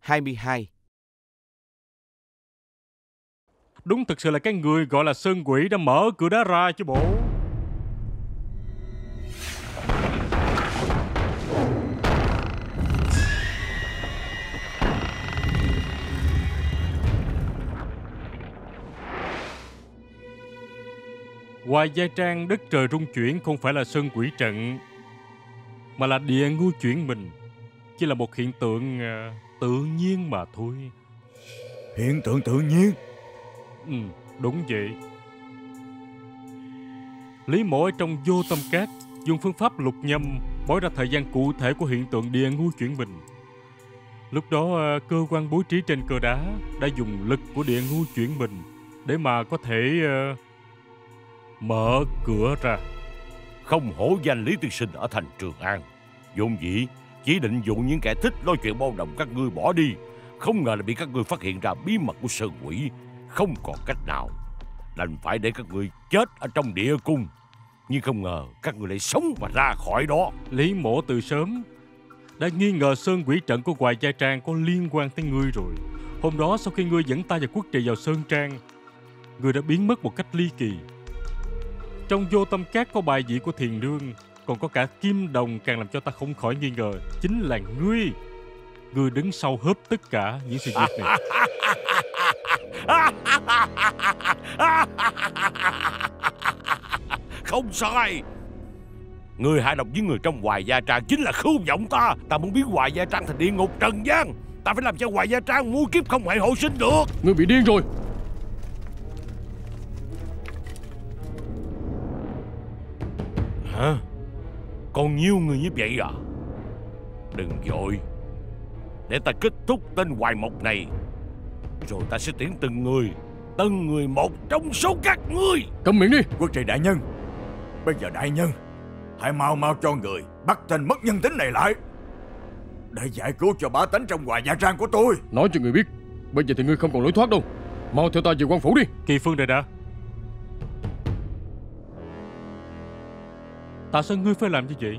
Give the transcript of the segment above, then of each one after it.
22 Đúng thực sự là cái người gọi là Sơn Quỷ đã mở cửa đá ra chứ bộ. Ngoài gia trang đất trời rung chuyển không phải là sơn quỷ trận, Mà là địa ngu chuyển mình Chỉ là một hiện tượng à, tự nhiên mà thôi. Hiện tượng tự nhiên? Ừ, đúng vậy. Lý ở trong vô tâm cát Dùng phương pháp lục nhâm Bói ra thời gian cụ thể của hiện tượng địa ngu chuyển mình. Lúc đó à, cơ quan bố trí trên cờ đá Đã dùng lực của địa ngu chuyển mình Để mà có thể à, Mở cửa ra. Không hổ danh Lý Tiên Sinh ở thành Trường An. Dụng dĩ chỉ định dụ những kẻ thích nói chuyện bao đồng các ngươi bỏ đi. Không ngờ là bị các ngươi phát hiện ra bí mật của sơn quỷ. Không còn cách nào. Đành phải để các ngươi chết ở trong địa cung. Nhưng không ngờ các ngươi lại sống và ra khỏi đó. Lý mổ từ sớm Đã nghi ngờ Sơn quỷ trận của Hoài Gia Trang có liên quan tới ngươi rồi. Hôm đó sau khi ngươi dẫn ta và quốc trì vào Sơn Trang, Ngươi đã biến mất một cách ly kỳ. Trong vô tâm cát có bài vị của thiền nương còn có cả kim đồng càng làm cho ta không khỏi nghi ngờ Chính là ngươi. Ngươi đứng sau hớp tất cả những sự việc này. Không sai. Người hạ độc với người trong Hoài Gia Trang Chính là khưu vọng ta. Ta muốn biến Hoài Gia Trang thành địa ngục trần gian. Ta phải làm cho Hoài Gia Trang muôn kiếp không hề hồi sinh được. Ngươi bị điên rồi. Hả Còn nhiều người như vậy à? Đừng vội Để ta kết thúc tên hoài mộc này Rồi ta sẽ tiễn từng người Từng người một trong số các ngươi. Cầm miệng đi. Quốc trị đại nhân Bây giờ đại nhân Hãy mau mau cho người Bắt tên mất nhân tính này lại Để giải cứu cho bá tánh trong hoài gia trang của tôi. Nói cho người biết Bây giờ thì ngươi không còn lối thoát đâu. Mau theo ta về quan phủ đi. Kỳ Phương đây đã Tại sao ngươi phải làm như vậy?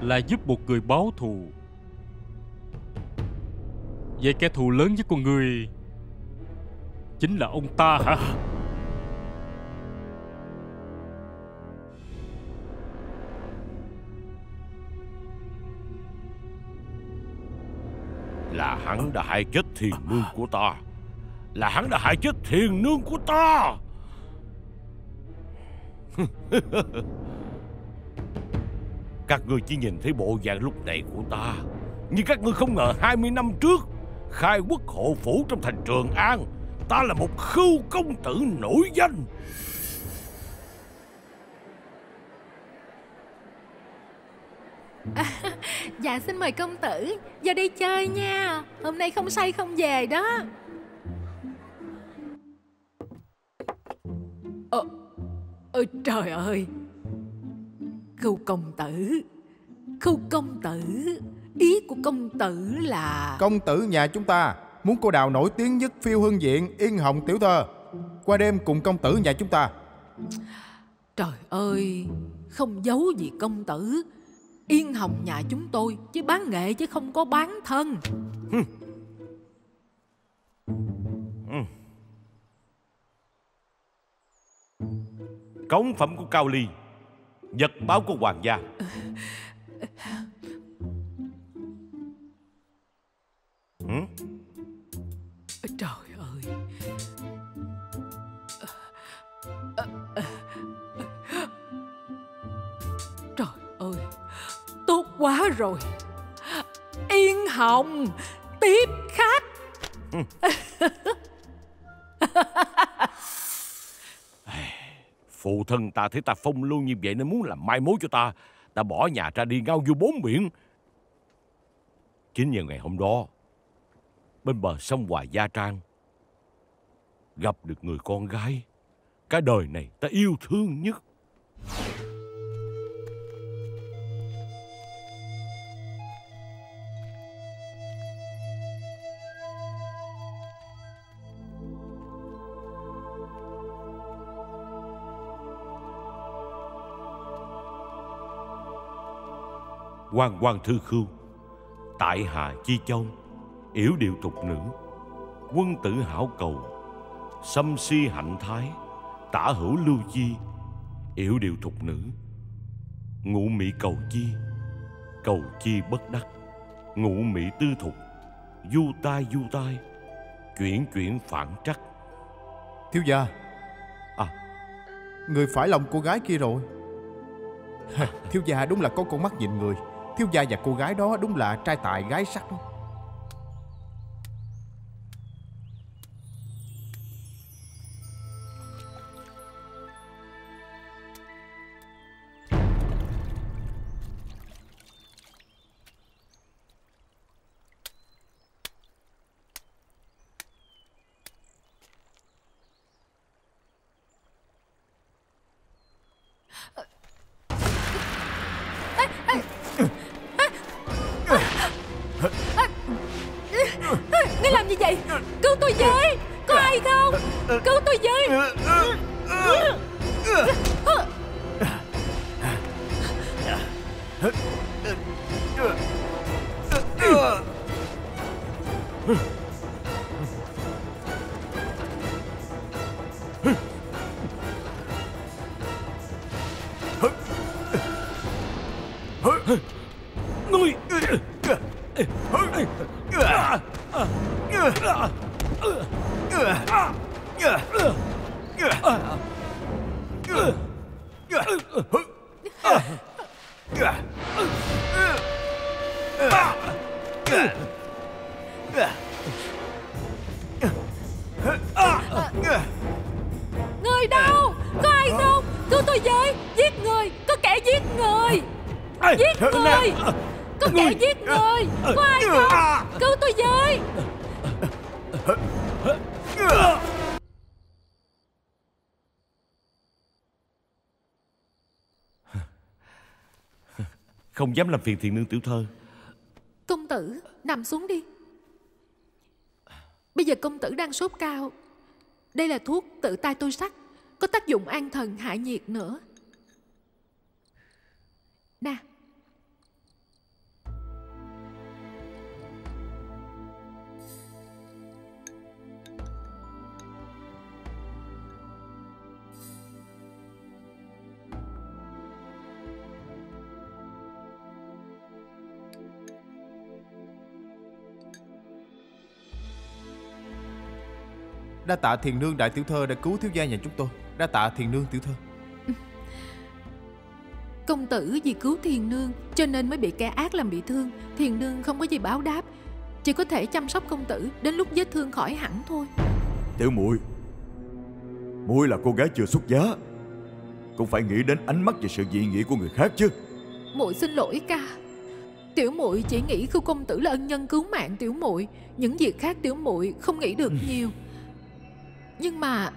Là giúp một người báo thù. Vậy kẻ thù lớn nhất của ngươi Chính là ông ta hả? Là hắn đã hại chết thiền nương của ta. Là hắn đã hại chết thiền nương của ta. Các ngươi chỉ nhìn thấy bộ dạng lúc này của ta, Nhưng các ngươi không ngờ 20 năm trước, Khai quốc hộ phủ trong thành Trường An, Ta là một khưu công tử nổi danh. À, dạ xin mời công tử, Vào đi chơi nha. Hôm nay không say không về đó. Ôi trời ơi. Khưu công tử Khưu công tử Ý của công tử là Công tử nhà chúng ta muốn cô đào nổi tiếng nhất phiêu hương viện Yên Hồng tiểu thơ. Qua đêm cùng công tử nhà chúng ta. Trời ơi Không giấu gì công tử. Yên Hồng nhà chúng tôi Chỉ bán nghệ chứ không có bán thân Cống phẩm của Cao Ly Vật báo của Hoàng gia. Hử? Trời ơi. Trời ơi. Tốt quá rồi. Yên Hồng. Tiếp khách Phụ thân ta thấy ta phong lưu như vậy Nên muốn làm mai mối cho ta. Ta bỏ nhà ra đi ngao du bốn biển Chính nhờ ngày hôm đó, Bên bờ sông Hoài Gia Trang, Gặp được người con gái. Cả đời này ta yêu thương nhất. Quan quan thư khưu tại hạ chi châu yểu điệu tục nữ quân tử hảo cầu xâm si hạnh thái tả hữu lưu chi yểu điệu thục nữ ngụ mỹ cầu chi cầu chi bất đắc ngụ mỹ tư thục du tai du tai chuyển chuyển phản trắc. Thiếu gia À. Người phải lòng cô gái kia rồi. Thiếu gia đúng là có con mắt nhìn người Thiếu gia và cô gái đó đúng là trai tài gái sắc đó. Ngươi dám làm phiền thiền nương tiểu thơ. Công tử, Nằm xuống đi. Bây giờ công tử đang sốt cao. Đây là thuốc tự tay tôi sắc, Có tác dụng an thần hạ nhiệt nữa. Nè Đa tạ thiền nương đại tiểu thơ đã cứu thiếu gia nhà chúng tôi. Đa tạ thiền nương tiểu thơ. Công tử vì cứu thiền nương Cho nên mới bị kẻ ác làm bị thương. Thiền nương không có gì báo đáp Chỉ có thể chăm sóc công tử Đến lúc vết thương khỏi hẳn thôi. Tiểu muội muội là cô gái chưa xuất giá. Cũng phải nghĩ đến ánh mắt và sự dị nghị của người khác chứ. Muội xin lỗi ca. Tiểu muội chỉ nghĩ khu công tử là ân nhân cứu mạng tiểu muội. Những việc khác tiểu muội không nghĩ được nhiều Nhưng mà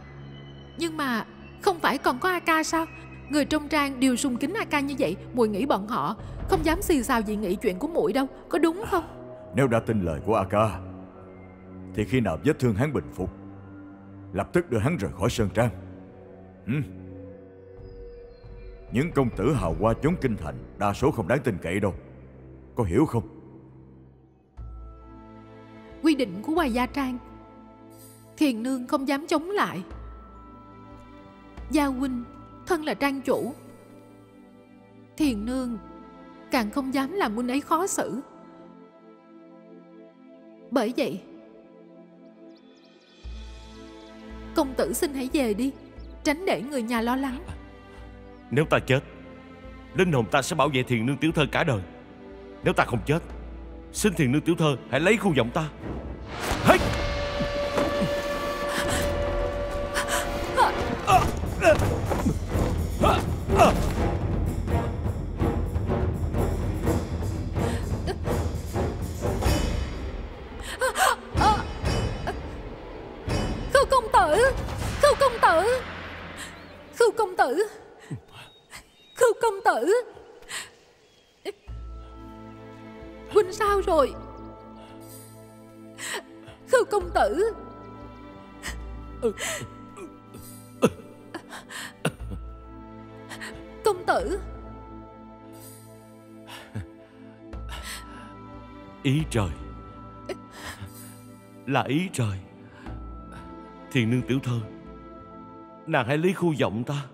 Nhưng mà Không phải còn có A ca sao? Người trong trang đều sùng kính A ca như vậy muội nghĩ bọn họ Không dám xì xào dị nghị chuyện của muội đâu Có đúng không? Nếu đã tin lời của A ca Thì khi nào vết thương hắn bình phục Lập tức đưa hắn rời khỏi Sơn Trang. Ừ? Những công tử hào hoa chốn kinh thành Đa số không đáng tin cậy đâu. Có hiểu không? Quy định của Hoài Gia Trang Thiền nương không dám chống lại. Gia huynh, Thân là trang chủ. Thiền nương, Càng không dám làm huynh ấy khó xử. Bởi vậy, Công tử xin hãy về đi, Tránh để người nhà lo lắng. Nếu ta chết, Linh hồn ta sẽ bảo vệ thiền nương tiểu thơ cả đời. Nếu ta không chết, Xin thiền nương tiểu thơ hãy lấy khu vọng ta. Hết Là ý trời. Thiền nương tiểu thơ, Nàng hãy lấy khu vọng ta.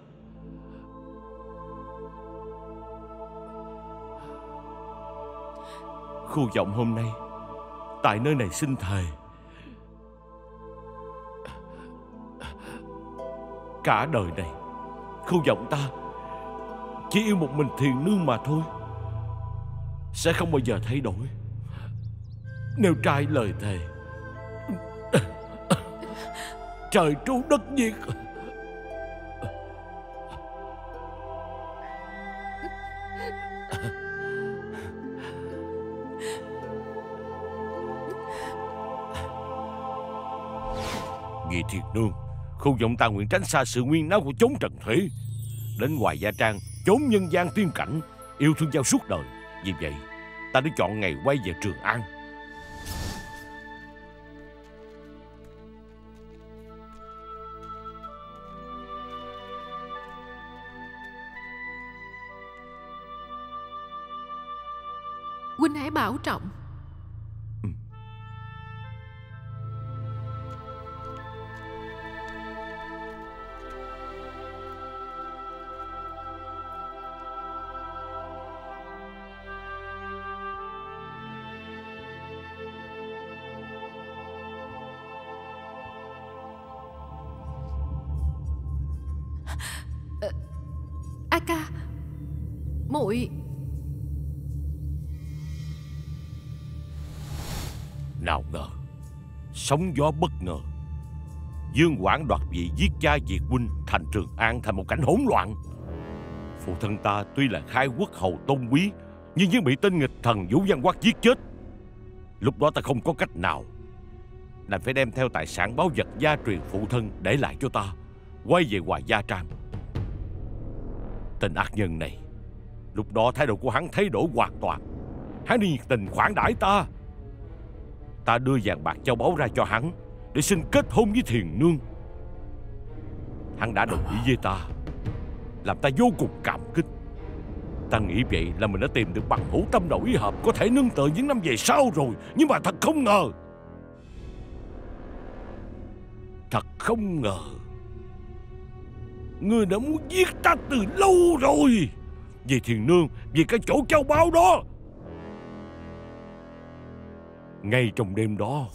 Khu vọng hôm nay, Tại nơi này sinh thề. Cả đời này, Khu vọng ta Chỉ yêu một mình thiền nương mà thôi. Sẽ không bao giờ thay đổi. Nếu trai lời thề Trời tru đất diệt nghị thiệt nương Khu vọng ta nguyện tránh xa sự nguyên náo của chốn trần thế. Đến ngoài gia trang, Chốn nhân gian tiên cảnh, Yêu thương giao suốt đời. Vì vậy, ta đã chọn ngày quay về Trường An. Bảo trọng. Ờ, A ca muội Nào ngờ. Sóng gió bất ngờ. Dương Quảng đoạt vị giết cha diệt huynh Thành Trường An thành một cảnh hỗn loạn. Phụ thân ta tuy là khai quốc hầu tôn quý, Nhưng vẫn bị tên nghịch thần Vũ Văn Quát giết chết. Lúc đó ta không có cách nào. Đành phải đem theo tài sản báo vật gia truyền phụ thân Để lại cho ta, Quay về Hoài Gia Trang. Tên ác nhân này, Lúc đó thái độ của hắn thay đổi hoàn toàn. Hắn đi nhiệt tình khoản đãi ta. Ta đưa vàng bạc châu báu ra cho hắn, Để xin kết hôn với thiền nương. Hắn đã đồng ý với ta, Làm ta vô cùng cảm kích. Ta nghĩ vậy là mình đã tìm được bằng hữu tâm đầu ý hợp Có thể nương tựa những năm về sau rồi, Nhưng mà thật không ngờ. Thật không ngờ. Ngươi đã muốn giết ta từ lâu rồi. Vì thiền nương, Vì cái chỗ châu báu đó ngay trong đêm đó.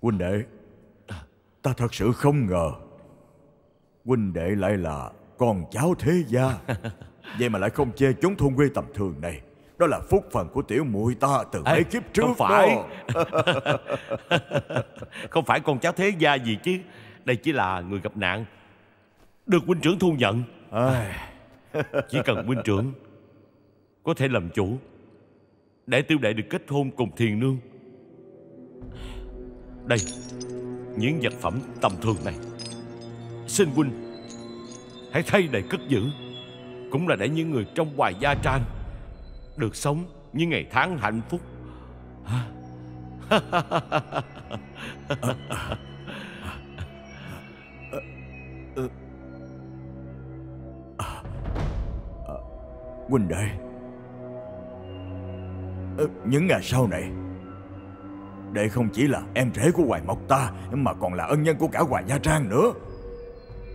Huynh đệ Ta thật sự không ngờ. Huynh đệ lại là con cháu thế gia. Vậy mà lại không chê chốn thôn quê tầm thường này. Đó là phúc phần của tiểu muội ta từ mấy kiếp trước không phải. đó Không phải con cháu thế gia gì chứ. Đây chỉ là người gặp nạn. Được huynh trưởng thu nhận. Ai, Chỉ cần huynh trưởng Có thể làm chủ để tiêu đệ được kết hôn cùng thiền nương. Đây, Những vật phẩm tầm thường này. Xin huynh, Hãy thay đầy cất giữ. Cũng là để những người trong hoài gia trang Được sống những ngày tháng hạnh phúc. Huynh đệ những ngày sau này Đệ không chỉ là em rể của Hoài Mộc ta Mà còn là ân nhân của cả Hoài Nha Trang nữa.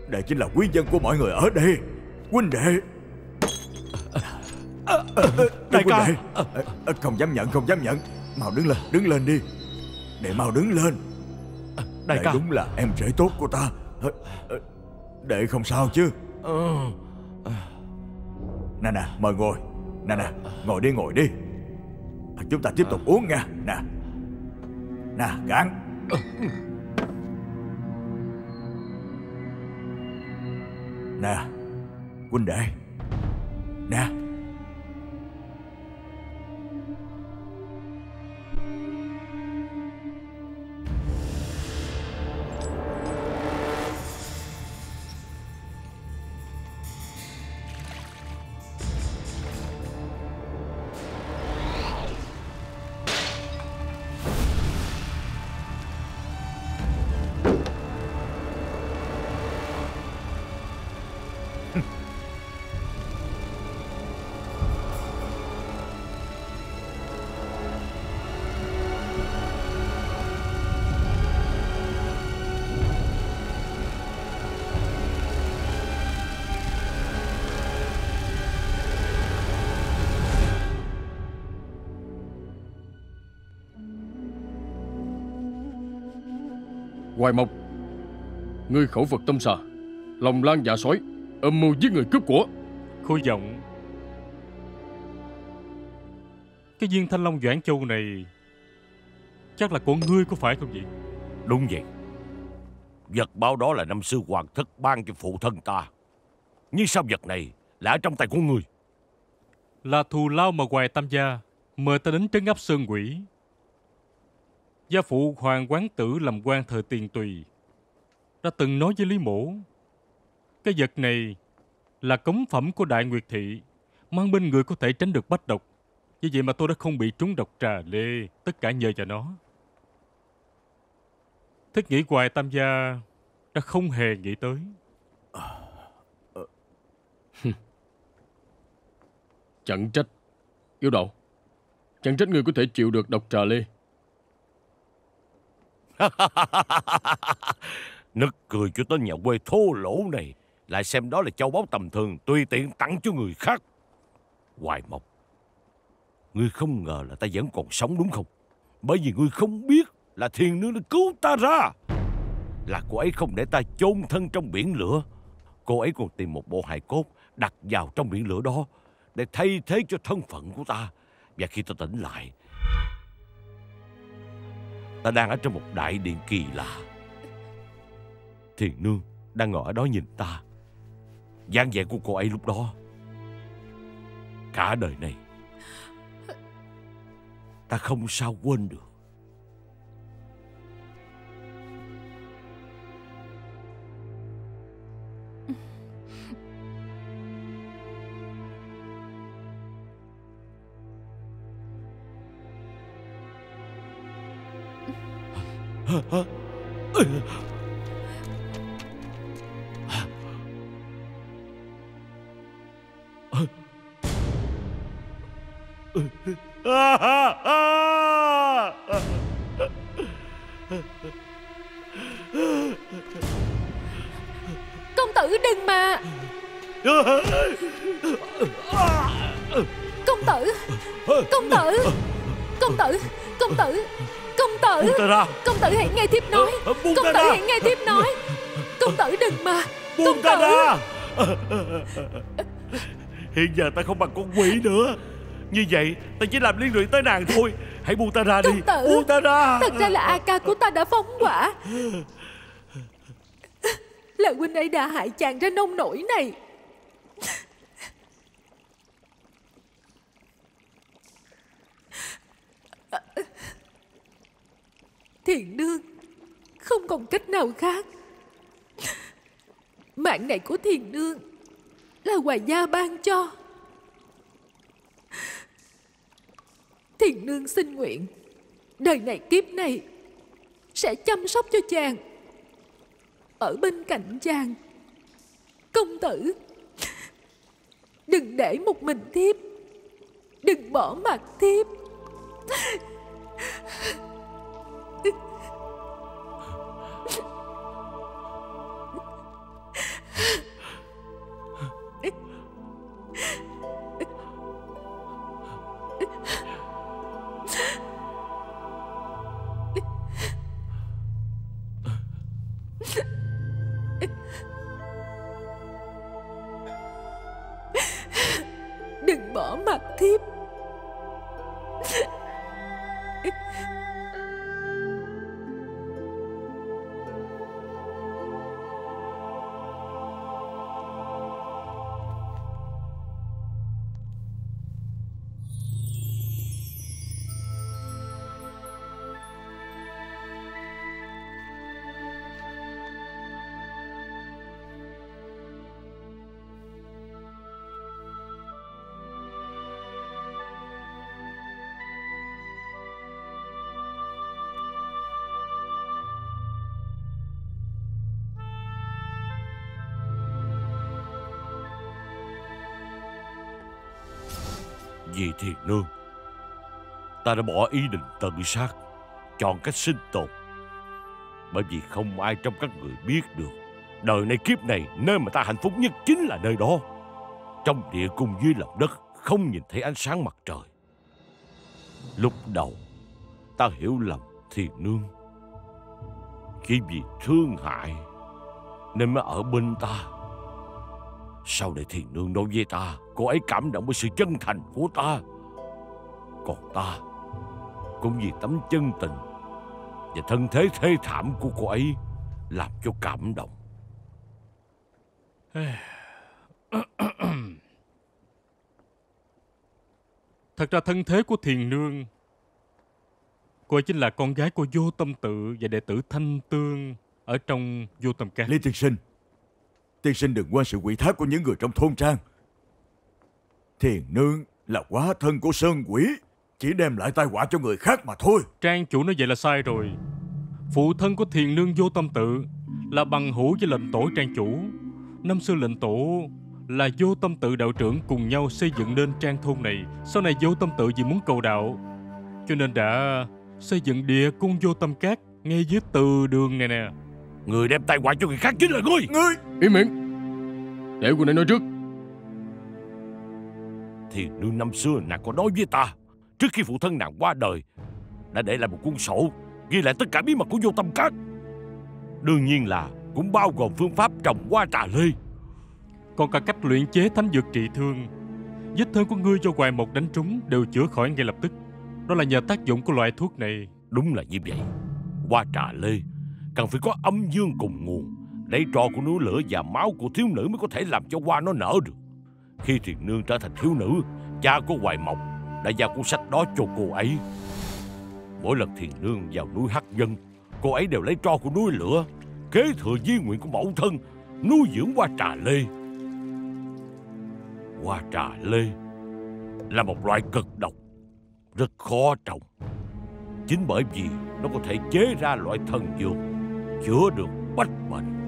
Đệ chính là quý dân của mọi người ở đây Huynh đệ. Đại ca. đệ. Không dám nhận không dám nhận. Mau đứng lên đứng lên đi. Đệ mau đứng lên. Đại Đệ ca. đúng là em rể tốt của ta. Đệ không sao chứ. Ờ, Nè nè mời ngồi. Nè nè ngồi đi ngồi đi Chúng ta tiếp tục uống nha. Nè. Nè gắn Nè. Huynh đệ. Nè. Ngươi khẩu Phật tâm xà Lòng lan dạ sói Âm mưu giết người cướp của. Khôi giọng. Cái viên thanh long Doãn Châu này Chắc là của ngươi có phải không vậy? Đúng vậy. Vật báo đó là năm xưa hoàng thất ban cho phụ thân ta. Nhưng sao vật này lại ở trong tay của người Là thù lao mà Hoài Tam Gia Mời ta đến trấn áp Sơn Quỷ. Gia phụ Hoàng Quán Tử làm quan thời tiền tùy Đã từng nói với Lý Mổ Cái vật này là cống phẩm của Đại Nguyệt Thị Mang bên người có thể tránh được bách độc. Vì vậy mà tôi đã không bị trúng độc trà lê Tất cả nhờ vào nó. Thiết nghĩ Hoài Tam Gia đã không hề nghĩ tới. Chẳng trách Yêu đậu Chẳng trách ngươi có thể chịu được độc trà lê Nực cười cho tên nhà quê thô lỗ này. Lại xem đó là châu báu tầm thường, Tùy tiện tặng cho người khác. Hoài Mộc, Ngươi không ngờ là ta vẫn còn sống đúng không? Bởi vì ngươi không biết Là thiền nữ đã cứu ta ra. Là cô ấy không để ta chôn thân trong biển lửa. Cô ấy còn tìm một bộ hài cốt Đặt vào trong biển lửa đó Để thay thế cho thân phận của ta. Và khi ta tỉnh lại, Ta đang ở trong một đại điện kỳ lạ. Thiền nương đang ngồi ở đó nhìn ta dáng vẻ của cô ấy lúc đó, Cả đời này, Ta không sao quên được Huh? Hiện giờ ta không bằng con quỷ nữa. Như vậy ta chỉ làm liên lụy tới nàng thôi. Hãy buông ta ra đi. Tử Buông ta ra. Thật ra là A ca của ta đã phóng quả Là huynh ấy đã hại chàng ra nông nổi này. Thiện đương Không còn cách nào khác. Mạng này của thiền nương là hoài gia ban cho. Thiền nương xin nguyện, Đời này kiếp này Sẽ chăm sóc cho chàng. Ở bên cạnh chàng, Công tử, Đừng để một mình thiếp, Đừng bỏ mặt thiếp. Vì thiền nương. Ta đã bỏ ý định tự sát, Chọn cách sinh tồn. Bởi vì không ai trong các người biết được, Đời này kiếp này, Nơi mà ta hạnh phúc nhất chính là nơi đó. Trong địa cung dưới lòng đất, Không nhìn thấy ánh sáng mặt trời. Lúc đầu, Ta hiểu lầm thiền nương. Chỉ vì thương hại, Nên mới ở bên ta. Sau này thiền nương nói với ta Cô ấy cảm động với sự chân thành của ta? Còn ta Cũng vì tấm chân tình Và thân thế thê thảm của cô ấy Làm cho cảm động. Thật ra thân thế của thiền nương Cô ấy chính là con gái của vô tâm tự Và đệ tử thanh tương Ở trong vô tâm cát Lý tiên sinh Tiên sinh đừng quên sự quỷ thác của những người trong thôn trang. Thiền nương là quá thân của sơn quỷ Chỉ đem lại tai họa cho người khác mà thôi. Trang chủ nói vậy là sai rồi. Phụ thân của thiền nương vô tâm tự Là bằng hữu với lệnh tổ trang chủ. Năm xưa lệnh tổ là vô tâm tự đạo trưởng cùng nhau xây dựng nên trang thôn này. Sau này vô tâm tự vì muốn cầu đạo Cho nên đã xây dựng địa cung vô tâm cát Ngay dưới từ đường này nè. Người đem tai họa cho người khác chính là ngươi! Ngươi Im miệng Để quân này nói trước. Thì nương năm xưa nàng có nói với ta Trước khi phụ thân nàng qua đời Đã để lại một cuốn sổ Ghi lại tất cả bí mật của vô tâm cát Đương nhiên là cũng bao gồm phương pháp trồng hoa trà lê. Còn cả cách luyện chế thánh dược trị thương. Vết thương của ngươi do hoài một đánh trúng Đều chữa khỏi ngay lập tức. Đó là nhờ tác dụng của loại thuốc này. Đúng là như vậy. Hoa trà lê Cần phải có âm dương cùng nguồn Lấy trò của núi lửa và máu của thiếu nữ Mới có thể làm cho hoa nó nở được. Khi thiền nương trở thành thiếu nữ, Cha của Hoài Mộc Đã giao cuốn sách đó cho cô ấy. Mỗi lần thiền nương vào núi Hắc Dân Cô ấy đều lấy tro của núi lửa, Kế thừa di nguyện của mẫu thân, Nuôi dưỡng hoa trà lê. Hoa trà lê Là một loại cực độc, Rất khó trồng. Chính bởi vì nó có thể chế ra loại thần dược Chữa được bách bệnh.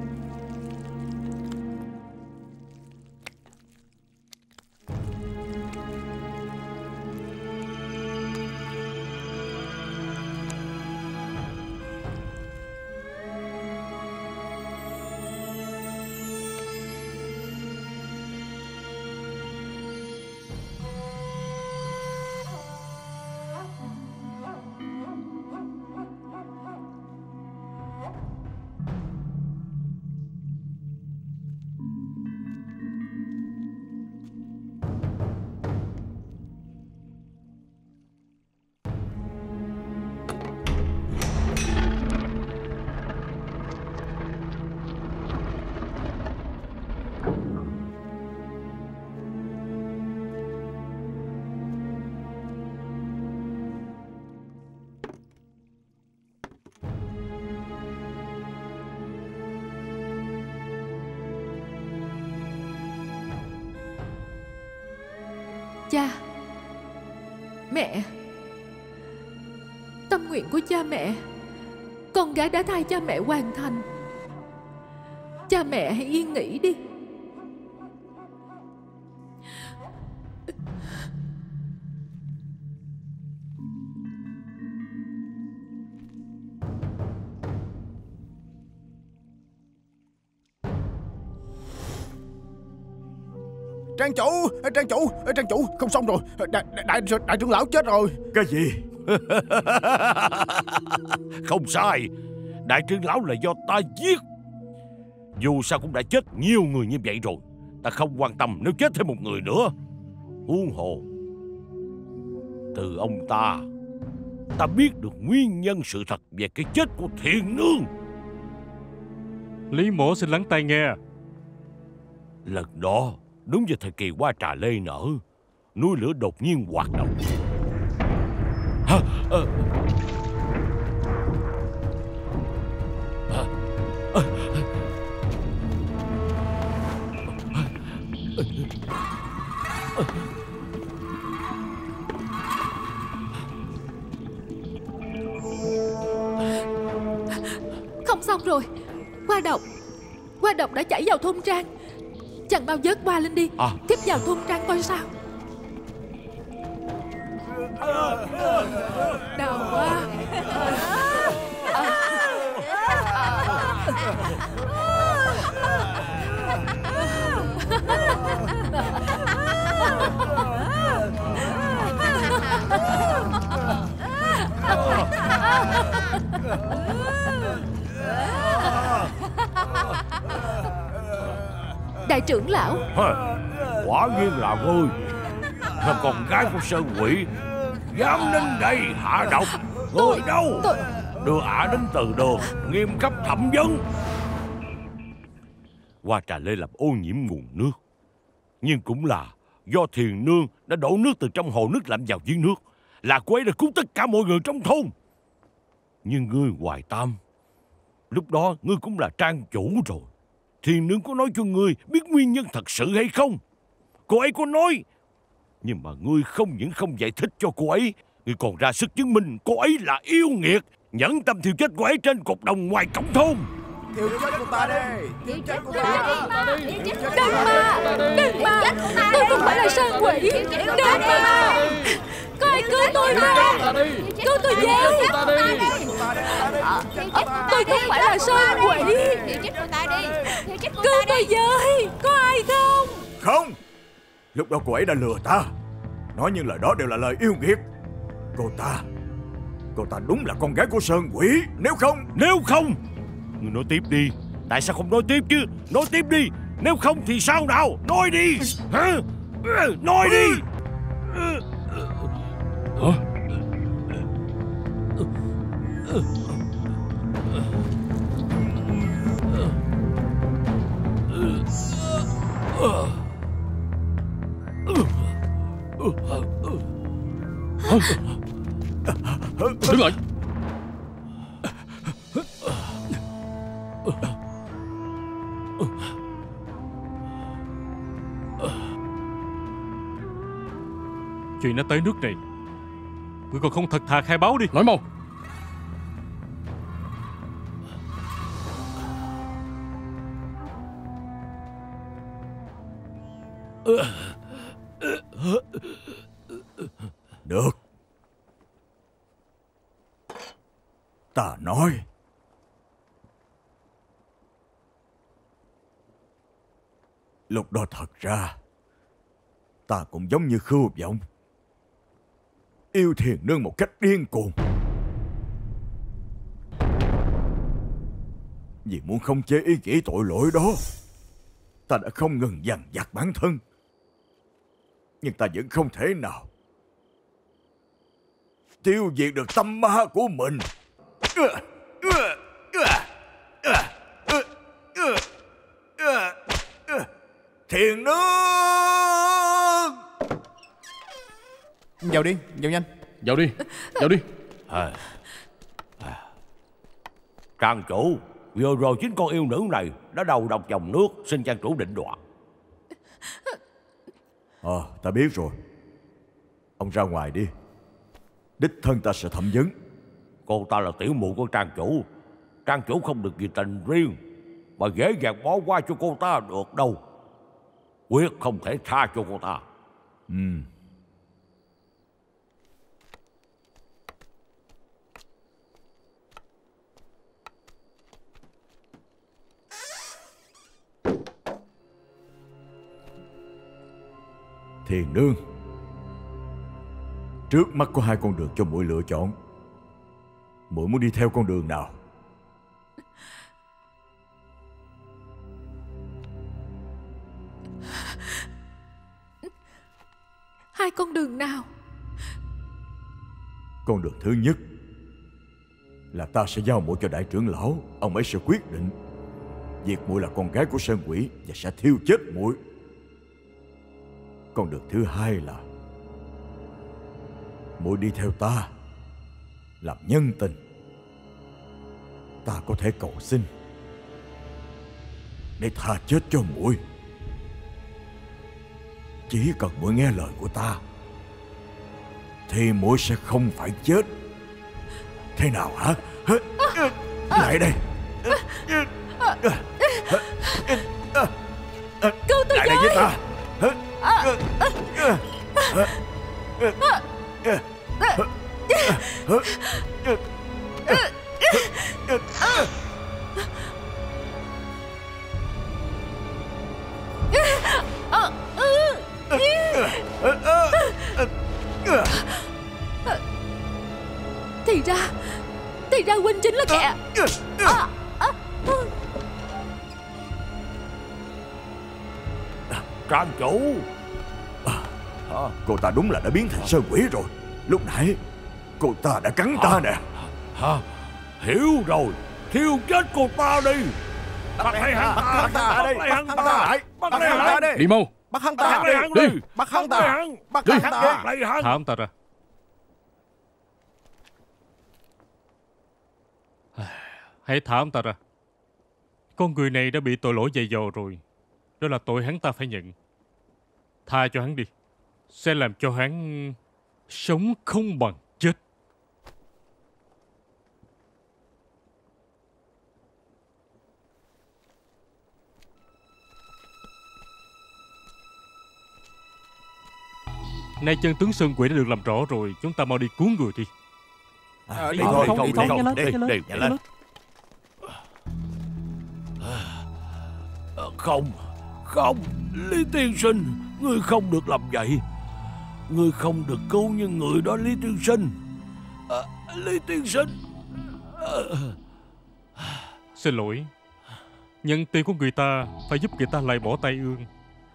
Cha. Mẹ, Tâm nguyện của cha mẹ, Con gái đã thay cha mẹ hoàn thành. Cha mẹ hãy yên nghỉ đi. Trang chủ Trang chủ Trang chủ Không xong rồi. Đại, đại, đại, đại trưởng lão chết rồi. Cái gì? Không sai. Đại trưởng lão là do ta giết. Dù sao cũng đã chết nhiều người như vậy rồi. Ta không quan tâm nếu chết thêm một người nữa. Huống hồ Từ ông ta Ta biết được nguyên nhân sự thật về cái chết của thiền nương. Lý mổ xin lắng tai nghe. Lần đó Đúng vào thời kỳ hoa trà lê nở, Núi lửa đột nhiên hoạt động. Hả? Ờ. Không xong rồi. Hoa độc. Hoa độc đã chảy vào thôn trang. Chàng bao vớt qua lên đi. À. Tiếp vào thôn trang coi sao. Đau quá Đại trưởng lão. Hả? Quả nhiên là ngươi Là con gái của Sơn Quỷ. Dám đến đây hạ độc. Người đâu? tôi- Đưa ả đến từ đường Nghiêm cấp thẩm vấn. Hoa trà lê làm ô nhiễm nguồn nước. Nhưng cũng là Do thiền nương đã đổ nước từ trong hồ nước lạnh vào giếng nước. Là cô ấy đã cứu tất cả mọi người trong thôn. Nhưng ngươi hoài tam Lúc đó ngươi cũng là trang chủ rồi Thiền nương có nói cho ngươi biết nguyên nhân thật sự hay không? Cô ấy có nói. Nhưng mà ngươi không những không giải thích cho cô ấy, ngươi còn ra sức chứng minh cô ấy là yêu nghiệt, nhẫn tâm thiêu chết cô ấy trên cột đồng ngoài cổng thôn. Thiêu chết cô ta đi. Thiêu chết cô ta. đi. Đừng mà. Đừng mà. Tôi không phải là sơn quỷ. Đừng mà cứu tôi ra Cứu tôi về, Tôi không phải là sơn quỷ Cứu tôi với Có ai không Không Lúc đó cô ấy đã lừa ta Nói những lời đó đều là lời yêu nghiệt Cô ta Cô ta đúng là con gái của Sơn Quỷ Nếu không Nếu không, người nói tiếp đi. Tại sao không nói tiếp chứ? Nói tiếp đi. Nếu không thì sao nào? Nói đi. Hả? Nói đi. Hả? Đứng lại Chuyện đã tới nước này Ngươi còn không thật thà khai báo đi. Nói mau Được. Ta nói. Lúc đó thật ra Ta cũng giống như khưu vọng Yêu thiền nương một cách điên cuồng. Vì muốn không chế ý nghĩ tội lỗi đó, Ta đã không ngừng dằn vặt bản thân. Nhưng ta vẫn không thể nào Tiêu diệt được tâm ma của mình. Thiền nương! Vào đi Vào nhanh Vào đi Vào đi Trang chủ, vừa rồi chính con yêu nữ này đã đầu độc dòng nước xin trang chủ định đoạt. Ờ ta biết rồi Ông ra ngoài đi Đích thân ta sẽ thẩm vấn Cô ta là tiểu muội của trang chủ. Trang chủ không được vì tình riêng mà dễ dàng bỏ qua cho cô ta được đâu. Quyết không thể tha cho cô ta. Thiền nương. Trước mắt có hai con đường cho muội lựa chọn. Muội muốn đi theo con đường nào? Hai con đường nào? Con đường thứ nhất Là ta sẽ giao muội cho đại trưởng lão. Ông ấy sẽ quyết định. Việc muội là con gái của Sơn Quỷ Và sẽ thiêu chết muội Con đường thứ hai là muội đi theo ta Làm nhân tình. Ta có thể cầu xin Để tha chết cho muội. Chỉ cần muội nghe lời của ta Thì muội sẽ không phải chết. Thế nào hả? Lại đây. Cứu tôi Lại đây với! ta thì ra Thì ra huynh chính là kẻ. À, à. Trang chủ Cô ta đúng là đã biến thành sơn quỷ rồi. Lúc nãy Cô ta đã cắn ta nè. Hả? Hiểu rồi. Thiêu chết cô ta đi. Bắt lấy hắn ta. ta. Đi, Bắt lấy hắn ta. lại, Bắt lấy hắn hắn ta đi. Đi. Mau Bắt hắn ta. Hắn đi. đi Bắt hắn ta. Hắn. Bắt hắn Bắt ta. Lấy hắn. Thả ông ta ra. Hãy thả ông ta ra. Con người này đã bị tội lỗi dày dò rồi. Đó là tội hắn ta phải nhận. Tha cho hắn đi Sẽ làm cho hắn Sống không bằng chết Nay chân tướng Sơn Quỷ đã được làm rõ rồi Chúng ta mau đi cứu người đi Ờ, Đi đi thôi, đi đi thôi, thôi. nhanh lên, đi, nhanh lên, đi, nhanh nhanh lên. Ờ, Không Không Lý tiên sinh Ngươi không được làm vậy Ngươi không được cứu những người đó Lý tiên sinh. Ờ, Lý tiên sinh. Ờ, Xin lỗi. Nhận tiền của người ta Phải giúp người ta lại bỏ tay ương.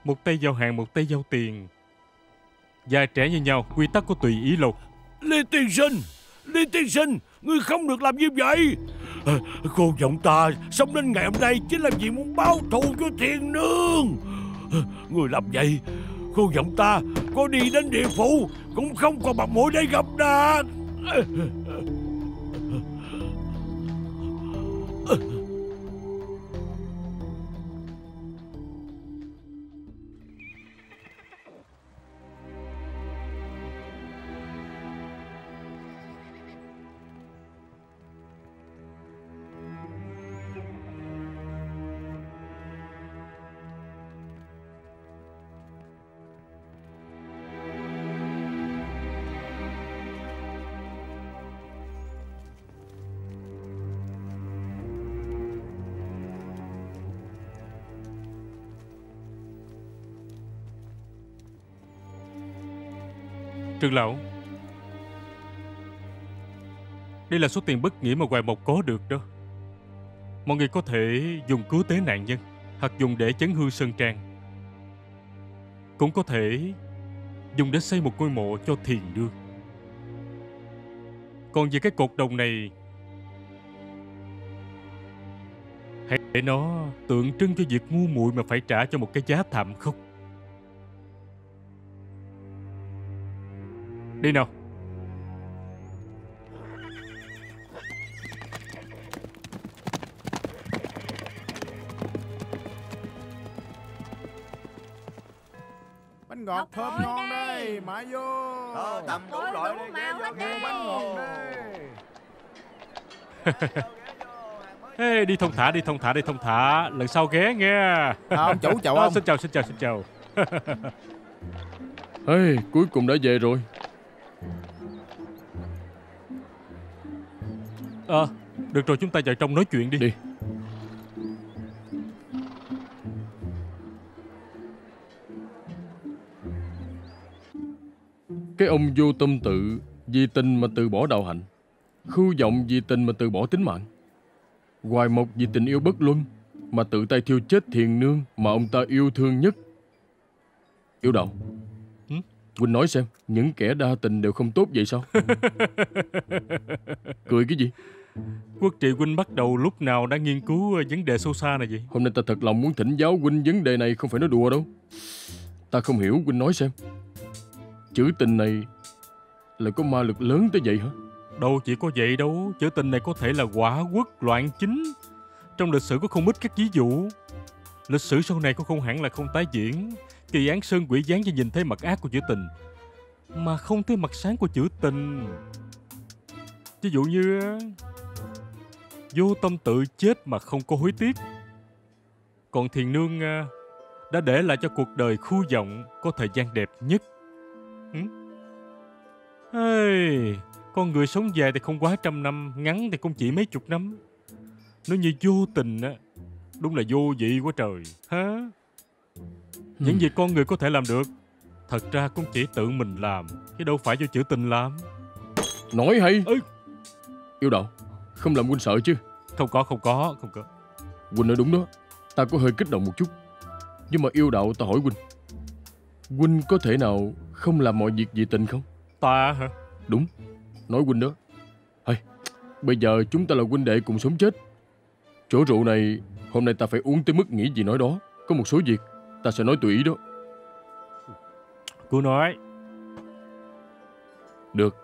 Một tay giao hàng một tay giao tiền. Già trẻ như nhau Quy tắc của tùy ý lâu Lý tiên sinh Lý tiên sinh Ngươi không được làm như vậy. Ờ, Cô giọng ta Sống đến ngày hôm nay Chính là vì muốn báo thù cho thiền nương. Ờ, Ngươi làm vậy Cô giọng ta. Có đi đến địa phủ, Cũng không còn mặt mũi để gặp ta Trương Lão. Đây là số tiền bất nghĩa mà Hoài Mộc có được đó. Mọi người có thể dùng cứu tế nạn nhân, Hoặc dùng để chấn hương Sơn Trang. Cũng có thể dùng để xây một ngôi mộ cho thiền đương. Còn về cái cột đồng này, Hãy để nó tượng trưng cho việc ngu muội mà phải trả cho một cái giá thảm khốc. Đi nào. Bánh ngọt Ngọc thơm ngon đây. Mã vô. Ờ, tầm đủ loại đủ đây, màu ghé hết vô, đây. mua bánh ngọt đây. Ê, đi thông thả đi thông thả đi thông thả. Lần sau ghé nghe. À, ông chủ chào À, ông. xin chào xin chào xin chào. Ê, cuối cùng đã về rồi Ờ được rồi chúng ta vào trong nói chuyện đi. Đi. Cái ông vô tâm tự Vì tình mà từ bỏ đạo hạnh. Khưu vọng vì tình mà từ bỏ tính mạng. Hoài mộc vì tình yêu bất luân Mà tự tay thiêu chết thiền nương Mà ông ta yêu thương nhất. Yêu đạo. Hử? Quỳnh nói xem Những kẻ đa tình đều không tốt vậy sao? Cười cái gì quốc trị huynh bắt đầu lúc nào đã nghiên cứu ờ, vấn đề sâu xa này vậy Hôm nay ta thật lòng muốn thỉnh giáo huynh vấn đề này không phải nói đùa đâu. Ta không hiểu huynh nói xem. Chữ tình này lại có ma lực lớn tới vậy hả? đâu chỉ có vậy đâu chữ tình này có thể là quả quốc loạn chính trong lịch sử có không ít các ví dụ lịch sử sau này có không hẳn là không tái diễn kỳ án sơn quỷ giáng cho nhìn thấy mặt ác của chữ tình mà không thấy mặt sáng của chữ tình ví dụ như vô tâm tự chết mà không có hối tiếc. Còn thiền nương ờ, đã để lại cho cuộc đời khu vọng có thời gian đẹp nhất. Ừ? Hey, con người sống dài thì không quá trăm năm ngắn thì cũng chỉ mấy chục năm. Nếu như vô tình á đúng là vô vị quá trời. Hả? Những gì con người có thể làm được thật ra cũng chỉ tự mình làm chứ đâu phải do chữ tình làm. Nói hay. Ừ. Yêu đạo, không làm huynh sợ chứ. không có không có không có Huynh nói đúng đó. Ta có hơi kích động một chút. Nhưng mà yêu đạo ta hỏi huynh. Huynh có thể nào không làm mọi việc vì tình không? Ta hả? Đúng, nói Huynh đó. Hay, bây giờ chúng ta là huynh đệ cùng sống chết. Chỗ rượu này, hôm nay ta phải uống tới mức nghĩ gì nói đó. Có một số việc, ta sẽ nói tùy ý đó. Cô nói. Được.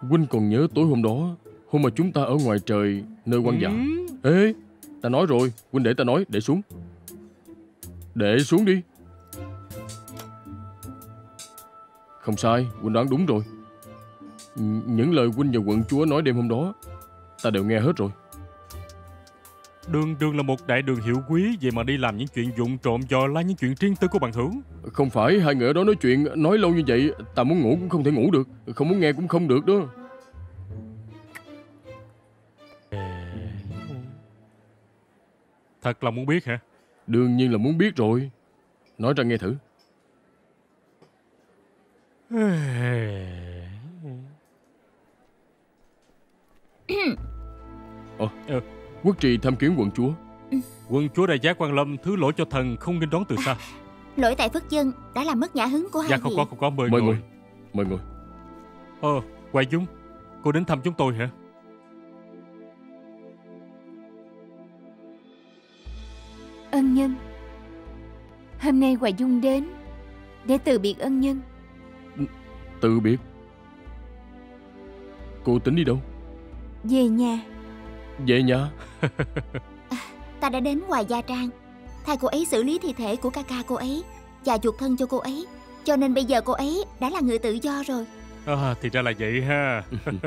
Huynh còn nhớ tối hôm đó, hôm mà chúng ta ở ngoài trời, nơi quan dã. Ừ. Ê, ta nói rồi, huynh để ta nói, để xuống. Để xuống đi. Không sai, huynh đoán đúng rồi. Nh- Những lời huynh và quận chúa nói đêm hôm đó, ta đều nghe hết rồi. Đường đường là một đại đường hiệu quý Vậy mà đi làm những chuyện dụng trộm dò la những chuyện riêng tư của bằng hữu Không phải hai người ở đó nói chuyện, nói lâu như vậy, ta muốn ngủ cũng không thể ngủ được, không muốn nghe cũng không được đó. Thật là muốn biết hả? Đương nhiên là muốn biết rồi. Nói ra nghe thử. Ờ. quốc trì tham kiến quận chúa. Quân chúa đại giá quan lâm thứ lỗi cho thần không nên đón từ xa Lỗi tại Phất Dân đã làm mất nhã hứng của hai Dạ không vị có không có mời, Mời ngồi ngồi. Mời ngồi. Ờ Hoài Dung Cô đến thăm chúng tôi hả? Ân nhân Hôm nay Hoài Dung đến Để từ biệt ân nhân Từ biệt. Cô tính đi đâu? Về nhà Về nhà. Ta đã đến Hoài Gia Trang. Thay cô ấy xử lý thi thể của ca ca cô ấy Và chuộc thân cho cô ấy. Cho nên bây giờ cô ấy đã là người tự do rồi. À, thì ra là vậy ha.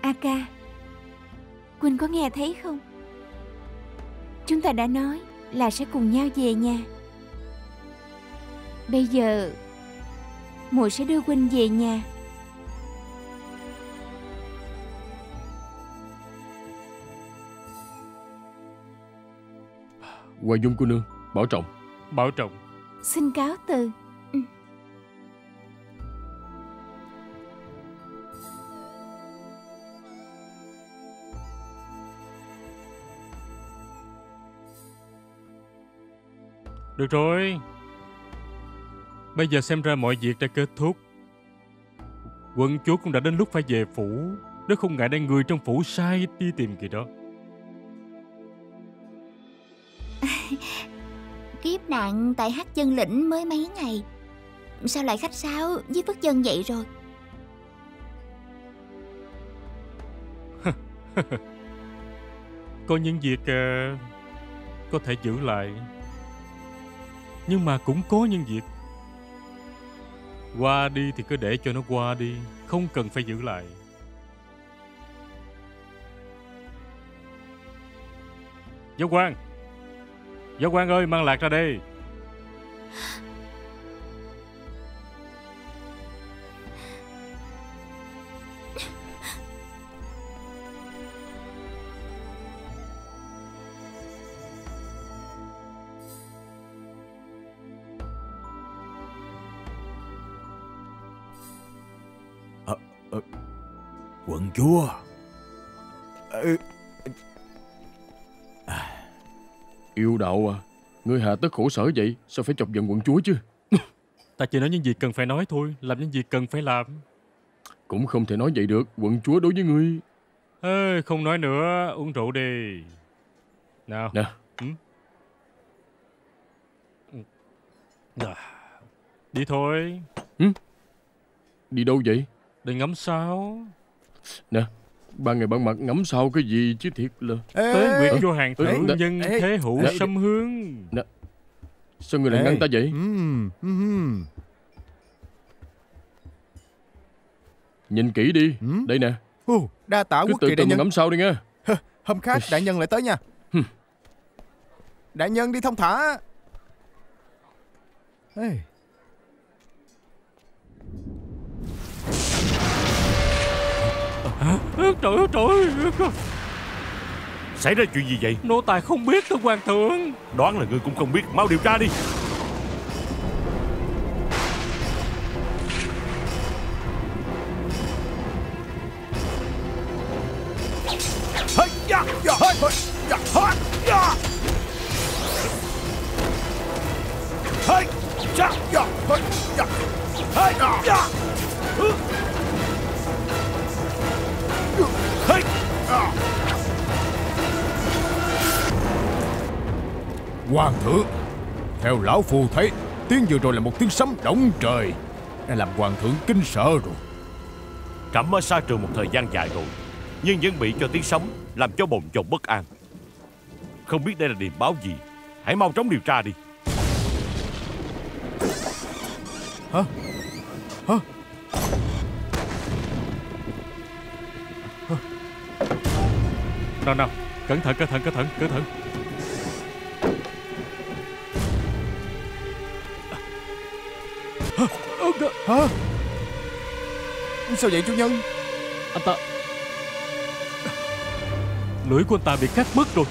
A ca Quỳnh có nghe thấy không? Chúng ta đã nói Là sẽ cùng nhau về nhà. Bây giờ muội sẽ đưa Quỳnh về nhà Hoài Dung cô nương, bảo trọng. Bảo trọng. Xin cáo từ. Được rồi. Bây giờ xem ra mọi việc đã kết thúc. Quân chúa cũng đã đến lúc phải về phủ. Nếu không ngại đem người trong phủ sai đi tìm kỳ đó Kiếp nạn tại Hát Chân Lĩnh mới mấy ngày. Sao lại khách sáo với Phất Dân vậy rồi? Có những việc ờ, có thể giữ lại. Nhưng mà cũng có những việc. Qua đi thì cứ để cho nó qua đi, Không cần phải giữ lại. Giáo quan Giáo quan ơi mang lạc ra đây ờ, ờ, Quận chúa. Đạo à, ngươi hạ tất khổ sở vậy, sao phải chọc giận quận chúa chứ? Ta chỉ nói những gì cần phải nói thôi Làm những gì cần phải làm. Cũng không thể nói vậy được, quận chúa đối với ngươi. Ê, Không nói nữa Uống rượu đi. Nào. Nè, À, Đi thôi. Đi đâu vậy? Đừng ngắm sao. Nè, ban ngày ban mặt ngắm sao cái gì chứ thiệt là... Ê, Tế nguyện ê, vô hàng thượng ê, nhân ê, thế hữu ê, sâm hương. Sao người lại ngăn ta vậy? Ừm, ừm, Nhìn kỹ đi, đây nè, Hù, Đa tạ cứ quốc từ kỳ từ đại nhân. ngắm sao đi nha. Hôm khác đại nhân lại tới nha. Đại nhân đi thông thả. Ê, Ê, Trời ơi trời. Ơi Xảy ra chuyện gì vậy? Nô tài không biết thưa hoàng thượng. Đoán là ngươi cũng không biết. Mau điều tra đi. Hây, Hoàng thượng Theo lão phu thấy Tiếng vừa rồi là một tiếng sấm động trời. Đã làm hoàng thượng kinh sợ rồi. Trẫm ở xa trường một thời gian dài rồi Nhưng vẫn bị cho tiếng sấm Làm cho bồn chồn bất an. Không biết đây là điềm báo gì. Hãy mau chóng điều tra đi. Hả? Hả Nào nào. Cẩn thận cẩn thận cẩn thận cẩn thận. Hả? Sao vậy chủ nhân? Anh ta. Lưỡi của anh ta bị cắt mất rồi